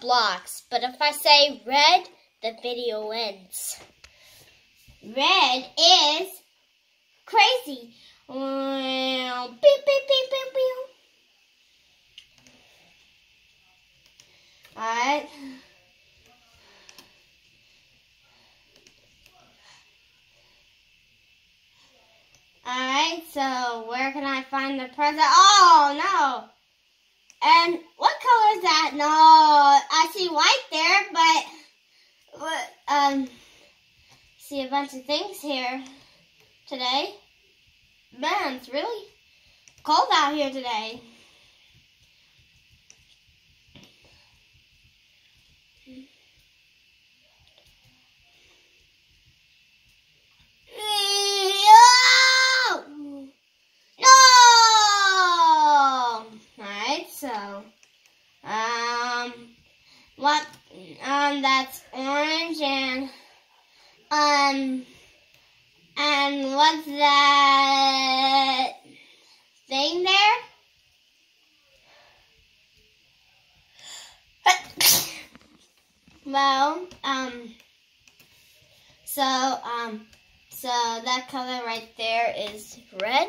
Roblox, but if I say red, the video ends. Red is crazy. Well, beep, beep, beep, beep, beep. Alright. Alright, so where can I find the present? Oh, no. And what color is that? No, I see white there, but, um, see a bunch of things here today. Man, it's really cold out here today. So, um, what, um, that's orange and, um, and what's that thing there? well, um, so, um, so that color right there is red.